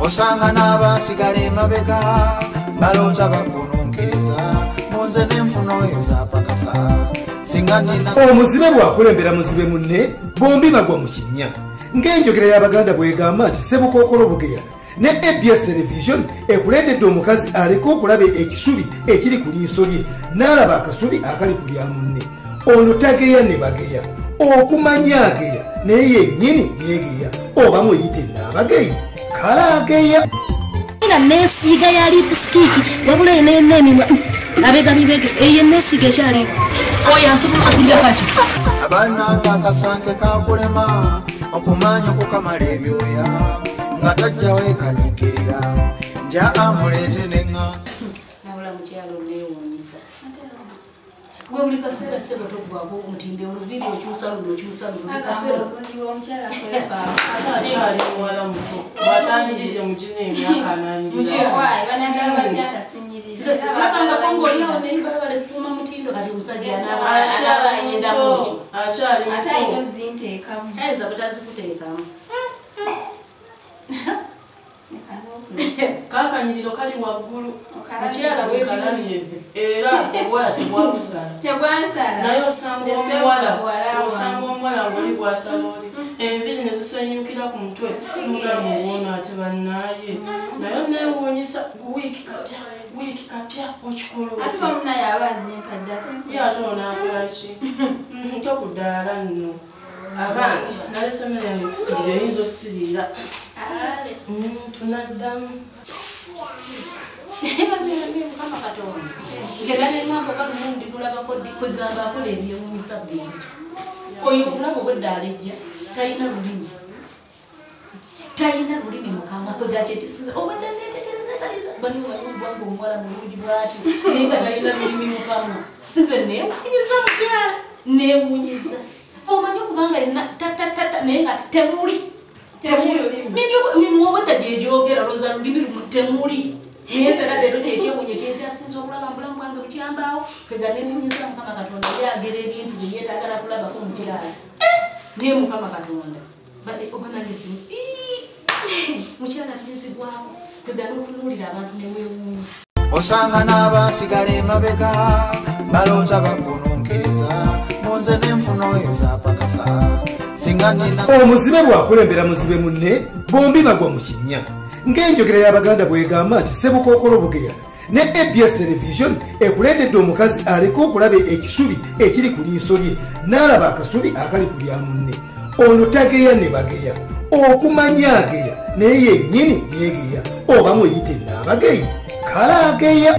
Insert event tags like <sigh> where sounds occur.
osanga n'abasigala emabega balota bakununkiriza munze n'enfuna oyo zapakasa omuzibe bwakulembera muzibe munne bombi bagwa mu kinnya. Ng'enjogera y'abaganda bwegamba nti sebukookolo bugeya ne abs television ekuleetedde omukazi aleke okulaba ekisubi ekiri ku liiso lye n'alaba akasubi akali ku lya munne. Ono tageya ne bageya okumanya ageya naye yennyini yeegeya oba muyite naabageyi kale ageya nga nesiiga ya lipusitiiki wabula enena emimwa abega bibege eyo nesiiga ekyali. Oyo asobola okulya kati? Abananga akasanke kakulema okumanya okukamala ebyoya nga tajjawo ekaniikirira nja amuleete neŋŋa gwe buli kaseera sebo tokubwako omutinde oluviiri okyusa luno okyusa luno buli kaseera. ate akyali muwala muto bwatangirire mukina emyaka anangirakangako ngaoliawo neiba bale kukuuma mutindo kati omusajja anabayenda muki akyali muto. ayinza butazikuteekamu <laughs> <laughs> kakanyiriro kali waggulu. Mukyala wekalalieze era obuwala tebwabusala <laughs> naye osanga omuwala osanga omuwala ngaoli bwasala oli. Enviri ne zisenyukira ku mutwe. Mugamba obwono ate bannaaye. Naye newuunyisa wiiki kapya wiiki kapya okikola ye ate onaakolaki <laughs> tokudaala nno. Abangi nalesemere yange kusirira eyinza osirira. Tunaddamu mukama katonda ngeganengamba balumundi tulabako kwegamba akola ebyewunyisa bingi oyo obulamu obweddaalejja talina lulimi talina lulimi mukama kwegakyo ekisiza obadde netegereza bali waliobwanga omuwala mulungi bwati naye nga talina lulimi mukama nze newunyiza mukyala newunyiza omanyi okubanga naye nga temuli mimwa obwedda gyegyogera loza lulimi lumu temuli. Naye nze naleero kyekyewunyo kyekyasinza okulaba mubulamu bwange bukyambaawo fega newunyiza mukama katonda yagera ebintu byeyetagala kulabako mukirala naye mukama katonda oba nagesi mukyala tizibwamu fega nokunuulira abantu newewunya osanga n'abasigala emabega balota bakununkiriza munze n'enfuna oyo zapakasa omuzibe bwakulembera muzibe munne bombi bagwa mu kinnya. Ng'enjogera y'abaganda bwegamba nti sebukookolo bugeya ne abs television ekuleetedde omukazi aleke okulaba ekisubi ekiri ku liiso lye n'alaba akasubi akali ku lya munne. Ono tageya ne bageya okumanya ageya naye yennyini yeegeya oba muyite naabageyi kale ageya